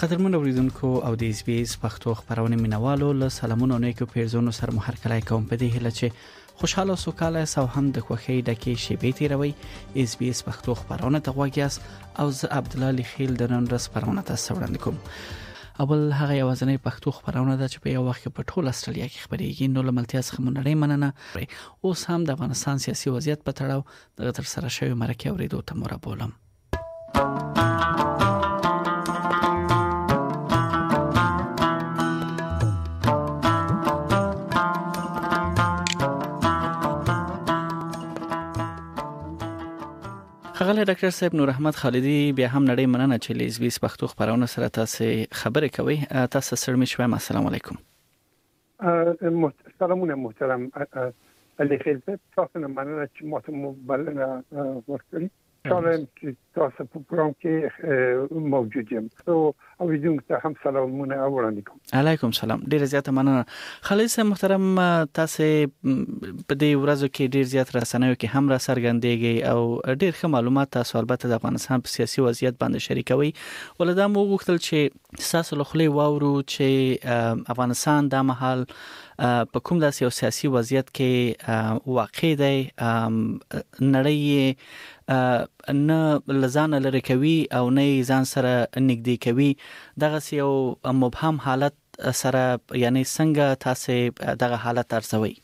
قدرمن اوریدونکو او د اس بي اس پښتو خبرونه مینوالو له سلامونو نیکو پیرزونو سره مو هر کله کوم په دې هله چې خوشاله سوکاله سو هم د خوخي ډکه شی به تیروي اس بي اس پښتو خبرونه ته غوږیاس او زه عبد الله لخیل د نن رس خبرونه تاسو وړاندې کوم اول هغه یوازنې پښتو خبرونه ده چې په یو وخت کې په ټول استرالیا کې خبرېږي نو لملتیا څخه مونړې مننه اوس هم د افغانستان سیاسي وضعیت په تړاو د تر سره شوی مرکه اوریدو ته مور بولم ښاغلی ډاکټر صاحب نور احمد خالدي بیا هم نړۍ مننه چې لیز بیس پښتو خبرونه سره تاسو خبرې کوي تاسو سره مې شوم السلام علیکم سلامونه محترم علی خیل صاحب تاسو نه مننه چې ما ته مو بلنه ورکړي شالم چې تاسو په پروګرام کې موجود یم او اوریدونکو ته هم سلامونه وړاندې کوم علیکم سلام ډیر زیات مننه خلیص محترم تاسو په دې ورځو کې ډیر زیات رسنیو کې هم را سرګندېږي او ډیر ښه معلومات تاسو البته د افغانستان په سیاسي وضعیت باندې شریکوي ولدا مو غوښتل چې ستاسو له خولې واورو چې افغانستان دا مهال په کوم داسې یو سیاسي وضعیت کې واقع دی نړۍ نه لزان لری کوي او نه ځان سره نږدې کوي دغه یو مبهم حالت سره یعنی څنګه تاسو دغه حالت ارزوي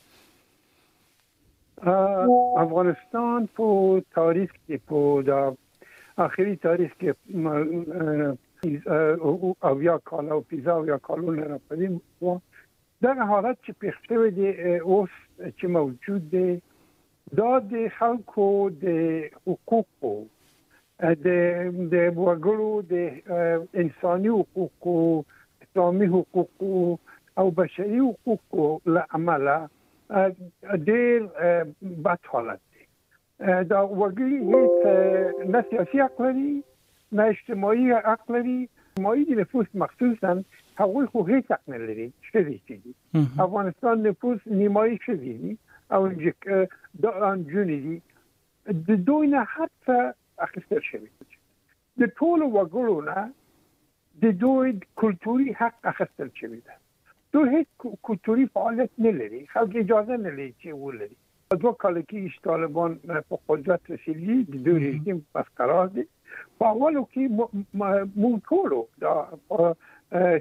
افغانستان په تاریخ کې په دا اخري تاریخ کې او یا کال او پیزا او یا کالونه را پدې وو دا حالت چې پیښ شوی دی اوس چې موجود دی دا د خلکو د حقوقو د د وګړو د انساني حقوقو اسلامي حقوقو او بشري حقوقو له امله ډیر بد حالت دی دا وګړي هیڅ نه سیاسي حق لري نه اجتماعي حق لري مایي د نفوس مخصوصا هغوی خو هیڅ حق نه لري شوي چې دي افغانستان نفوس نیمایي شوي دي او د انجونې دي د دوی نه هر څه اخیستل شوي د ټولو وګړو نه د دوی کلتوري حق اخیستل شوی دی دوی هیڅ کلتوري فعالیت نه لري خلک اجازه نه لري چې ولري په دوه کال کې چې طالبان په قدرت رسیدلي د دوی رژیم برقرار دی په اولو کې مونږ ټولو دا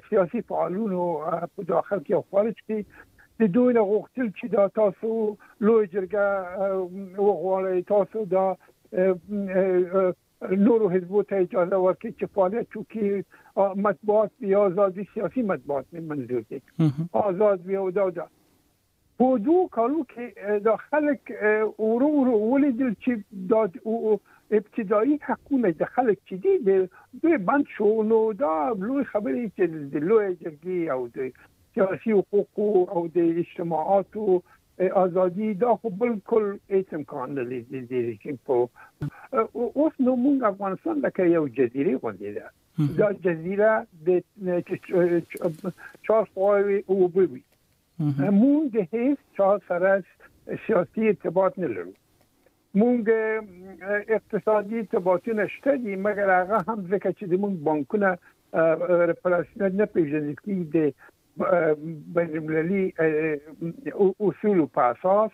سیاسي فعالونو په داخل کې او خارج کې د دوی نه غوښتل چې دا تاسو لوی جرګه وغواړئ تاسو دا نورو حزبو ته اجازه ورکړي چې فعالیت وکړي مطبوعات بیا آزادي سیاسي مطبوعات نه منظور دي آزاد بیا او دا دا په دوه کالو کې دا خلک ورو ورو ولیدل چې دا ابتدایي حقونه د خلک چې دي د دوی بند شو نو دا لوی خبرې چې د لوی جرګې او د سیاسي حقوقو او د اجتماعاتو ای ازادي دا خو بالکل هیڅ امکان نه لري د رژیم په اوس نو موږ افغانستان لکه یو جزیره غوندې ده دا جزیره د چار خواوې او بوي مونږ د هیڅ چا سره سیاسي ارتباط نه لرو مونږ اقتصادي ارتباطونه شته دي مګر هغه هم ځکه چې د مونږ بانکونه پرسنل نه پیژندل کیږي بین المللي اصولو په اساس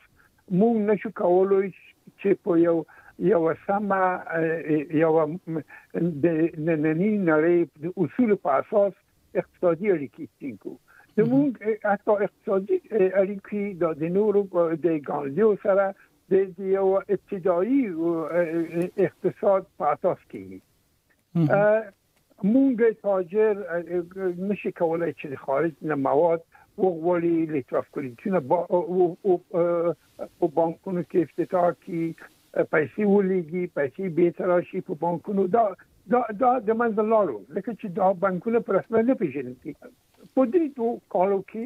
موږ نشو کولای چې په یو یو سمه یو د نننی نړۍ د اصولو په اساس اقتصادي اړیکې ټینګ کړو زموږ حتی اقتصادي اړیکې د د نورو د ګاونډیو سره د یو ابتدایي اقتصاد په اساس کېږي مونږ تاجر نشي کولای چې د خارج نه مواد وغواړي لیتراف کلیتونه با او بانکونو کې افتتاح کی پیسې ولېږي پیسې به تراشي په بانکونو دا دا دا د منځ لارو لکه چې دا بانکونه پر رسمه نه پیژني په دې دوه کالو کې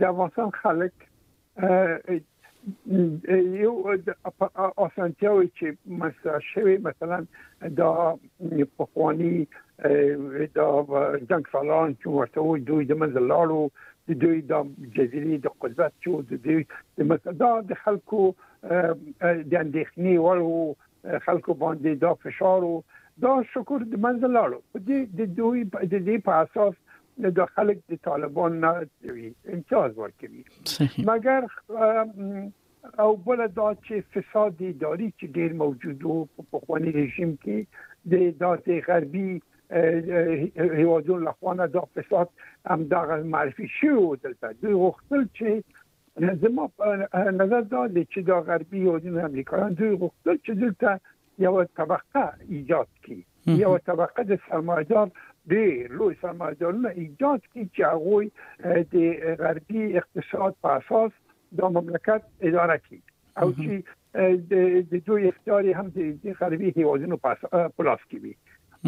د افغانستان خلک یو اسانتیاوي چې مسله شوی مثلا دا په خواني دا ځنګ سالان چې ورته وي دوی د منځ لاړو د دوی د جزيري د قدرت چې د دوی د مسدا د خلکو د اندېښنې وړ خلکو باندې دا فشار دا شکر د منځ لاړو د دوی د دې په اساس نو دا خلک د طالبان نه دوی امتیاز ورکوي مګر او بل دا چې فساد اداري چې ډیر موجود وو په پخوانی رژیم کې د داسې غربي هیوادونو لخوا نه دا فساد هم دا معرفي شوی دلته دوی غوښتل چې زما په نظر دا دی چې دا غربي یادونه امریکایان دوی غوښتل چې دلته یو طبقه ایجاد کړي یو طبقه د سرمایدار ډېر لوی سرمایدارونه ایجاد کړي چې هغه د غربي اقتصاد په اساس دا مملکت اداره کړي او چې د دوی اختیار هم د غربي هیوادونو په لاس کې وي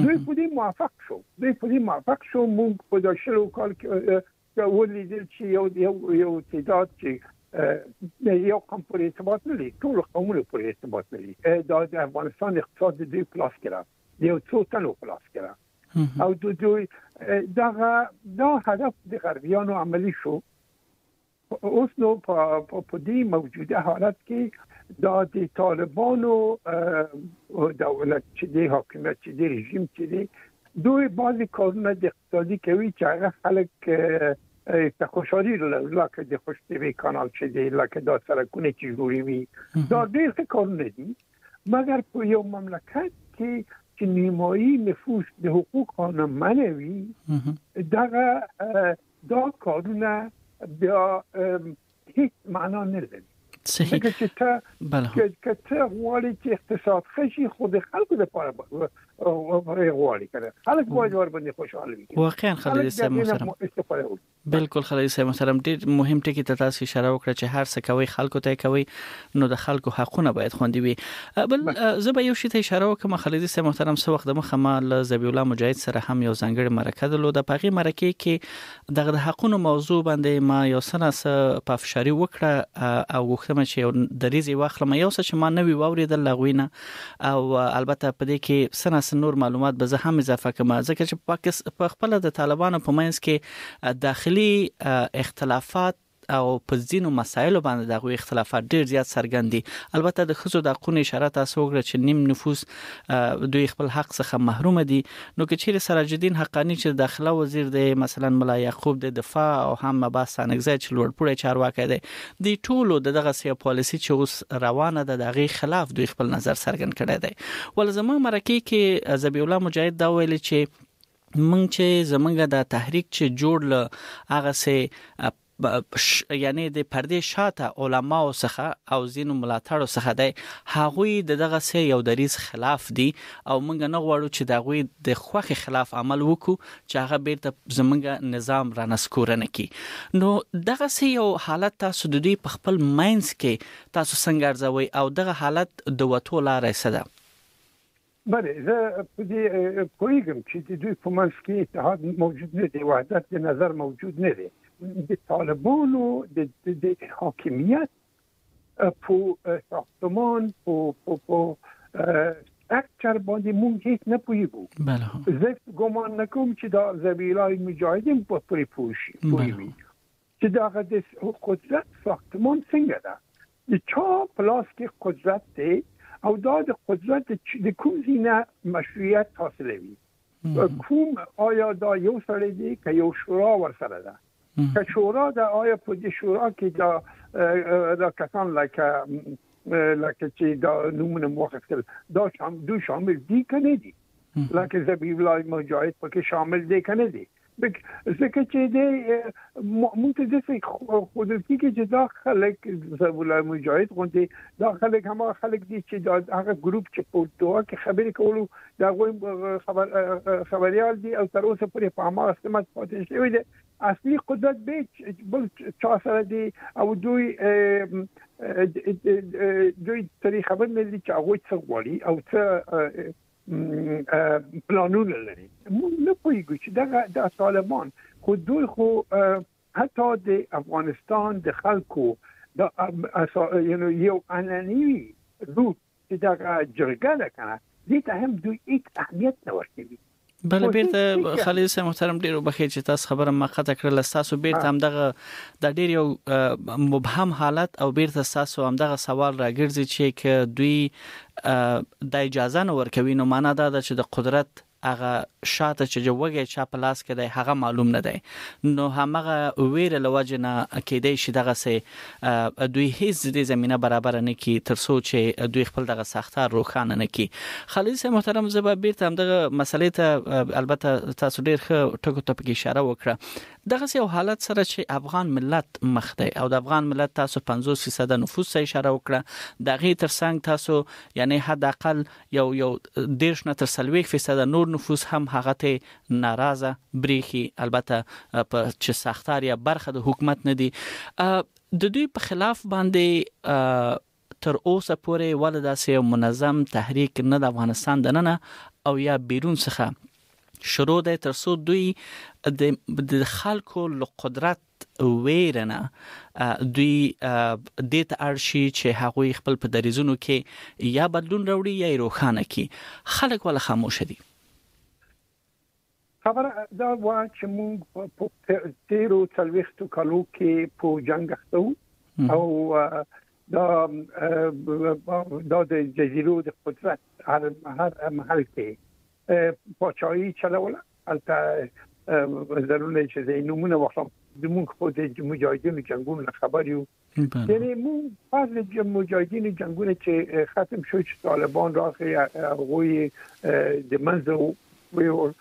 دوی په دې موافق شو دوی په دې موافق شو موږ په داشلو کال کې دا ولیدل چې یو یو یو تعداد چې یو قوم پر اعتماد نه لري ټول قومونه پر اعتماد نه لري دا د افغانستان اقتصاد د دوی پلاس کړه یو څو تنو پلاس کړه او د دوی دا دا هدف د غربیانو عملی شو اوس نو په دې موجوده حالت کې دا د طالبانو دولت چې د حکومت چې د رژیم چې دی دوي بعضي کارونه د اقتصادي کوي چې هغه خلک ته خوشحالي لکه د خوشتیوي کانال چې دی لکه دا سرکونه چې جوړوي دا ډېر ښه کارونه دي مګر په یو مملکت کې چې نیمایي نفوس د حقوق نه منوي دغه دا کارونه بیا هیڅ معنا نه لري صحیح که چې ته بله که ته غواړي چې اقتصاد خشي خو د خلکو لپاره غواړي کنه خلک باید ور باندې خوشاله وي واقعا خلیل صاحب محترم بالکل خلیل صاحب محترم ډیر مهم ټکی ته تاسو اشاره وکړه چې هر څه کوي خلکو ته کوي نو د خلکو حقونه باید خوندي وي بل زه به یو شی ته اشاره وکم خلیل صاحب محترم څو وخت مخه ما له زبی الله مجاهد سره هم یو ځنګړ مرکه درلوده په غي مرکه کې دغه د حقونو موضوع باندې ما یو څه نا څه پافشاري وکړه او غوښتم چې یو دریځ یې واخلم یو څه چې ما نه وی واورېدل له هغوی نه او البته په دې کې څه نا څه نور معلومات به زه هم اضافه کړم ځکه چې په پاکستان په خپله د طالبانو په منځ کې داخلي اختلافات او په ځینو مسایلو باندې د هغوی اختلافات ډېر زیات څرګند دي. البته د ښځو د حقونو اشاره تاسو وکړه چې نیم نفوس دوی خپل حق څخه محروم دي. نو که چېرې سراج الدین حقاني چې د داخله وزیر دی، مثلا ملا یعقوب د دفاع او هم عباس ستانکزی چې لوړ پوړی چارواکی دی، دوی ټولو د دغسې یو پالیسي چې اوس روانه ده د هغې خلاف دوی خپل نظر څرګند کړی دی. ولې زموږ مرکې کې ذبیح الله مجاهد دا ویلي چې، مونږ چې زمونږ دا تحریک چې جوړ له هغه سه یعنی د پردې شاته علماو څخه او زینو ملاتړو څخه دی هغوی د دغه سه یو دریز خلاف دي او مونږ نه غواړو چې د غوی د خوخه خلاف عمل وکړو چې هغه بیرته زمونږ نظام را نسکورنه کی نو دغه سه یو حالت تاسو د دوی په خپل مینس کې تاسو څنګه ارزوي او دغه حالت د وټو لارې سره بله زه په دې پوهیږم چې د دوی په منځ کې اتحاد موجود نه دی وحدت د نظر موجود نه دی د طالبانو د حاکمیت په ساختمان په په اکثر باندې مونږ هیڅ نه پوهیږو بله زه ګومان نکوم چې دا زویلای مجاهدین په پوری پوشي پوهیږي چی داغه د قدرت ساختمان څنګه ده د چا په لاس کې قدرت دی او دا د قدرت د کوم زینه مشروعیت حاصلوي کوم آیا دا یو سړی دی که یو شورا ورسره ده که شورا ده آیا په دې شورا کې دا دا کسان لکه لکه چې دا نمونه موخستل دا شام دو شامل دي کنه دي لکه زبیب الله مجاهد پکې شامل دي کنه دي ځکه چې د مونږ ته د خودل کېږي چې دا خلک زبولا مجاهد غوندي دا خلک هم خلک دي چې دا هغه ګروپ چې په دوه کې خبرې کولو دا غوي خبر خبريال دي او تر اوسه پورې په ما استمت پاتې شوی دی اصلي قدرت به بل چا سره دي او دوی دوی تری خبر نه دي چې هغه څه غواړي او څه پلانونه لري موږ نه پوهیږو چې دغه د طالبان خو دوی خو حتی د افغانستان د خلکو د یعنی یو اننی روح چې دغه جرګه ده کنه دې ته هم دوی هیڅ اهمیت نه ورکوي بله بیرته خلیل صاحب محترم ډیرو بخیر چې تاسو خبره مقطع کړل تاسو بیرته هم دغه د ډیر یو مبهم حالت او بیرته تاسو هم دغه سوال راګرځي چې ک دوی دا اجازه نه ورکوي نو مانا دا ده چې د قدرت هغه شاته چې جوګی چا په لاس کې دی هغه معلوم نه دی نو همغه ویره لوجه نه کېدای شي دغه سه دوی هیڅ دې زمينه برابر نه کی تر څو چې دوی خپل دغه ساختار روښانه نه کی خالد سه محترم زبا بیرته هم دغه مسلې ته البته تاسو ډیر ښه ټکو ته پکې اشاره وکړه دغسې یو حالت سره چې افغان ملت مخ دی او د افغان ملت تاسو پنځوس فیصده نفوس ته اشاره وکړه د هغې تر څنګ تاسو یعنې حد اقل یو یو دېرش نه تر څلوېښت فیصده نور نفوس هم هغه ته ناراضه برېښي البته په چې ساختار یا برخه د حکومت نه دي د دوی په خلاف باندې تر اوسه پورې ولې داسې یو منظم تحریک نه د افغانستان دننه او یا بیرون څخه شروع دی تر څو دوی د خلکو له قدرت ویره نه دوی دې ته اړ شي چې هغوی خپل په دریزونو کې یا بدلون راوړي یا یې روښانه کړي خلک ولې خاموشه دي خبره دا و چې موږ په تیرو څلويختو کالو کې په جنگ اخته او دا دا د جزیرو د قدرت هر هر محل کې پاچاهي چلوله البته زرونه چې زینومونه وخت د موږ خو د مجاهدینو جنگونو خبر یو یعنی مون پس مجاهدین جنگونه چې ختم شو چې طالبان راغی هغوی د منځ ویور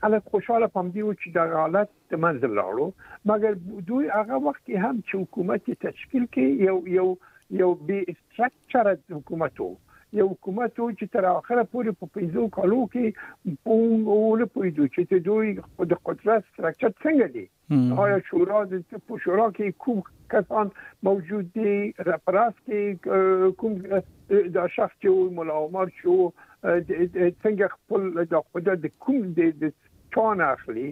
خلک خوشاله پام دیو چې د حالت د منځ لاړو مګر دوی هغه وخت هم چې حکومت تشکیل کې یو یو یو بی استراکچر حکومت وو یو حکومت وو چې تر اخره پورې په پیزو کالو کې په اول پویدو چې دوی د قدرت استراکچر څنګه دی آیا شورا د په شورا کې کوم کسان موجود دي رپراس کې کوم دا شخص چې مولا عمر شو څنګه خپل د خود د کوم د چان اخلي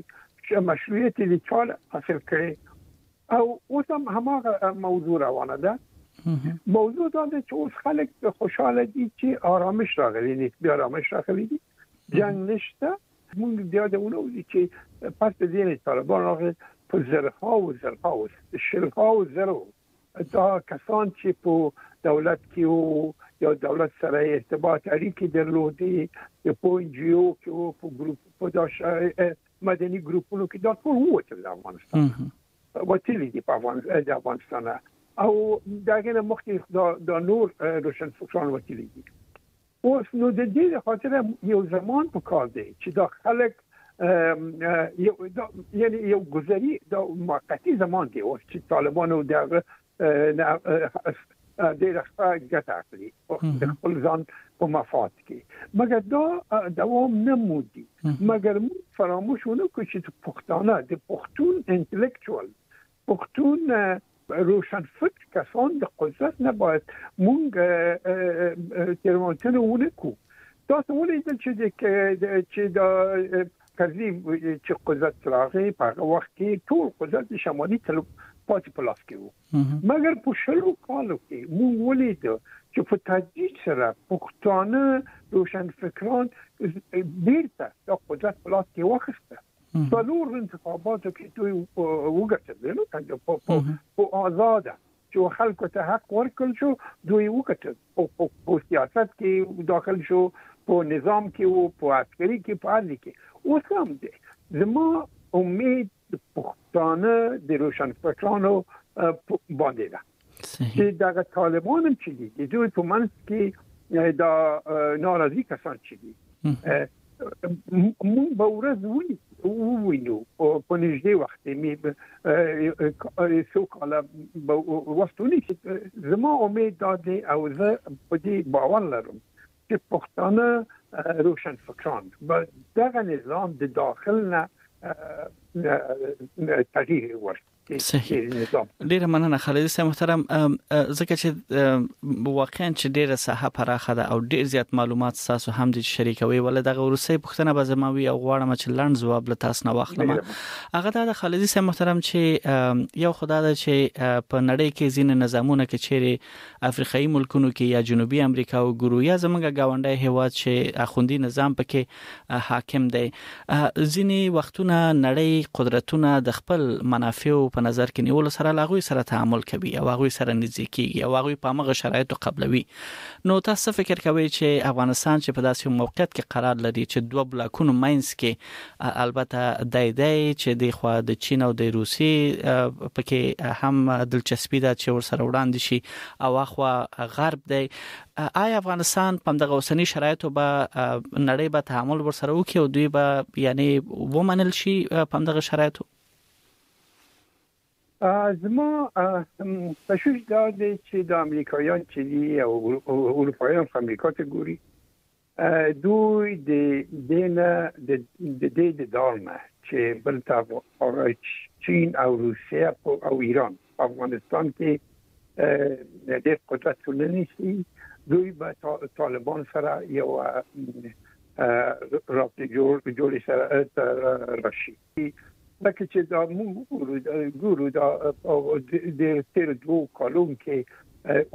چې مشروعیت دې چان حاصل کړي او اوس هم هماغه موضوع روانه ده موضوع دا ده چې اوس خلک خوشاله دي چې آرامش راغلي دي بیا آرامش راغلي دي جنگ نشته مونږ بیا د اونه ولي چې پس د دې نه طالبان راغلي په زرهاو زرهاو شلهاو زرو دا کسان چې په دولت کې وو یا دولت سره ارتباط اړیکې درلودې د په ان جی او کې وو په ګروپ په دا مدني ګروپونو کې دا ټول ووتل د افغانستان وتلي دي په افغانستان د افغانستان او داګه مخکې دا نور روشن فکران وتلي دي اوس نو د دې خاطر یو زمان په کار دی چې دا خلک یو دا یعنی یو گذری دا موقتی زمان دی اوس چې طالبانو دغه ډېر ښه ګټه اخلي د خپل ځان په مفاد کې مګر دا دوام نه مودي مګر فراموش ونه کړو چې پښتانه د پښتون انټلیکچوال پښتون روشن فکر کسان د قدرت نه باید مونږ تیروتنه ونکو تاسو ولیدل چې د چې دا کرزی چې قدرت راغی په هغه وخت کې ټول قدرت شمالي تل پاتې په لاس کې وو مګر په شلو کالو کې مونږ ولید چې په تدریج سره پښتانه روشن فکران بیرته د قدرت په لاس کې واخیسته څلور انتخاباتو کې دوی وګټل نو څنګه په په آزاد چې خلکو ته حق ورکړل شو دوی وکړل او په سیاست کې داخل شو په نظام کې او په عسکري کې په هر کې اوس هم دی زما امید پښتانه د روشنفکرانو باندې ده چې دغه طالبان هم چې دي دوی په منځ کې دا ناراضي کسان چې دي مون به ورځ ونی ووینو په نږدې وخت می سو کاله به وخت ونی چې زما امید دا دی او زه په دې باور لرم چې پښتانه روشن فکران به دغه نظام د داخل نه تغییر ورکړي ډیره مننه خالد صاحب محترم زکه چې واقعا چې ډیره ساحه پراخه ده او ډیر زیات معلومات تاسو هم د شریکوي ول دغه ورسې پښتنه به زما وی او غواړم چې لاند جواب له تاسو نه واخلم هغه دا د خالد صاحب محترم چې یو خدای دا چې په نړۍ کې زین نظامونه کې چیرې افریقایي ملکونو کې یا جنوبي امریکا او ګورو یا زمونږ گاونډي هوا چې اخوندي نظام پکې حاکم دی ځینی وختونه نړی قدرتونه د خپل منافعو په نظر کې نیولو سره له هغوی سره تعامل کوي او هغوی سره نږدې کیږي او هغوی په هغه شرایطو قبلوي نو تاسو فکر کوئ چې افغانستان چې په داسې موقعیت کې قرار لري چې دوه بلاکونو مینس کې البته دای دی چې د خو د چین او د روسي پکې هم دلچسپي ده چې ورسره وړاندې شي او اخوا غرب دی آیا افغانستان په همدغه اوسني شرایطو به نړۍ به تعامل ورسره وکړي او دوی به یعنی ومنل شي په همدغه شرایطو زما تشویش دا دی چې د امریکایان چې دی او اروپایان امریکا ته ګوري دوی د دې نه د دې د دال نه چې بل ته چین او روسیه او ایران افغانستان کې ډېر قدرت ولري سي دوی به طالبان سره یو رابطه جوړ جوړ سره راشي کې لکه چې دا موږ ګورو دا د تیر دوه کالون کې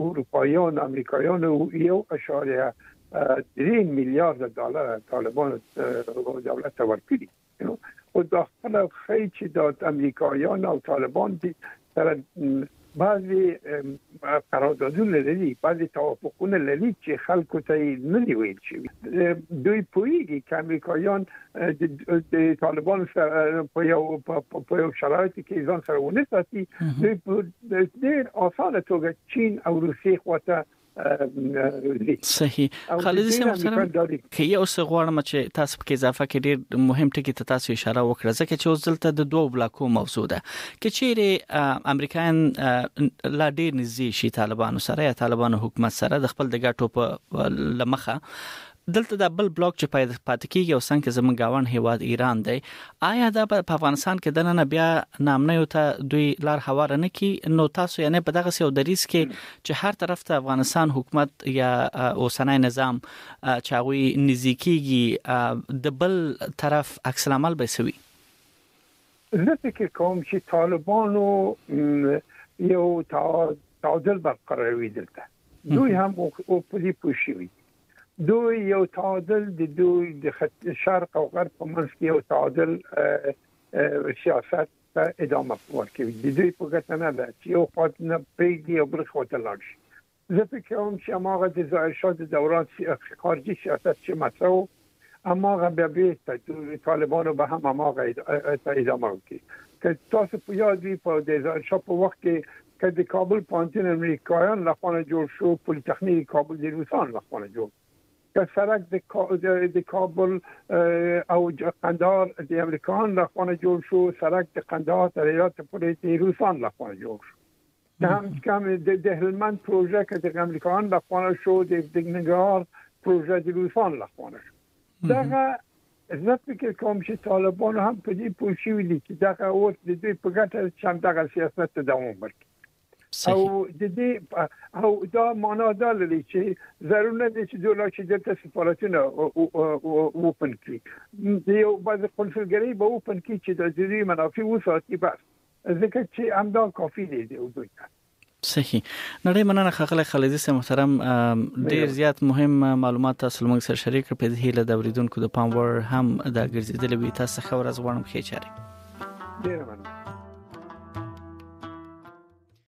اروپایان امریکایان یو اشاریه درې میلیارډ ډالر طالبان دولت ته ورکړي او دا خپل خی چې د امریکایان او طالبان دي سره بعضي قراردادونه لري بعضي توافقونه لري چې خلکو ته یې نه دی ویل شي دوی پوهیږي چې امریکایان د طالبان سره په یو په یو شرایط کې ځان سره ونه ساتي دوی په ډېر اسانه توګه چین او روسیې خواته صحیح خالد سي محترم که یو څه غواړم چې تاسو په اضافه کې ډیر مهم ټکی ته تاسو اشاره وکړه ځکه چې اوس دلته د دوو بلاکو موضوع ده کې چیرې امریکایان لا ډیر نږدې شي طالبانو سره یا طالبانو حکومت سره د خپل د ګټو په لمخه دلته دا بل بلاک چې پاتې کېږي او څنګ کې زموږ ګاونډ هېواد ایران دی، ایا دا به په افغانستان کې دننه بیا ناامنیو ته دوی لار هواره نه کړي؟ نو تاسو یعنې په دغسې یو دریځ کې چې هر طرف ته افغانستان حکومت یا اوسنی نظام چې هغوی نږدې کېږي، د بل طرف عکس العمل به یې څه وي؟ زه فکر کوم چې طالبانو یو تعادل برقراروي دلته. دوی هم په دې پوه شوي دي. دوی یو تعادل د دوی د شرق او غرب په منځ کې یو تعادل سیاست ته ادامه ورکوي د دوی په ګټه نه ده چې یو خوا نه پریږدي او بل خوا ته لاړ شي زه فکر کوم چې هغه د ظاهر شاه د دوران خارجي سیاست چې مطرح هماغه بیا بیرته طالبانو به هم هماغه ته ادامه ورکړي که تاسو په یاد وي په د ځان شاپ وخت کې که د کابل پانتین امریکایان لخوانه جوړ شو پولیټکنیک کابل د روسان لخوانه جوړ که سرک د کابل او قندهار د امریکایان لخوانه جوړ شو سرک د قندهار تر هرات پورې د روسان لخوانه جوړ شو د هم کم د دهلمند پروژه که د امریکایان لخوانه شو د ننګرهار پروژه د روسان لخوانه شو دغه زه فکر کوم چې طالبان هم په دې پوه شوي دي چې دغه اوس د دوی په ګټه چې هم دغه سیاست ته دوام ورکړي او د دې او دا معنا دا لري چې ضرور نه دي چې دوی لا چې دلته سفارتونه اوپن کړي د یو بعض قنصلګری به اوپن کړي چې د دوی منافع وساتي بس ځکه چې همدا کافي دی د اوبو ته صحیح نړۍ مننه خغلی خالدی سه محترم ډیر زیات مهم معلومات تاسو موږ سره شریک په دې هیله د اوریدونکو د پام وړ هم دا ګرځیدل وي تاسو خبر از غواړم خې چاره ډیر مننه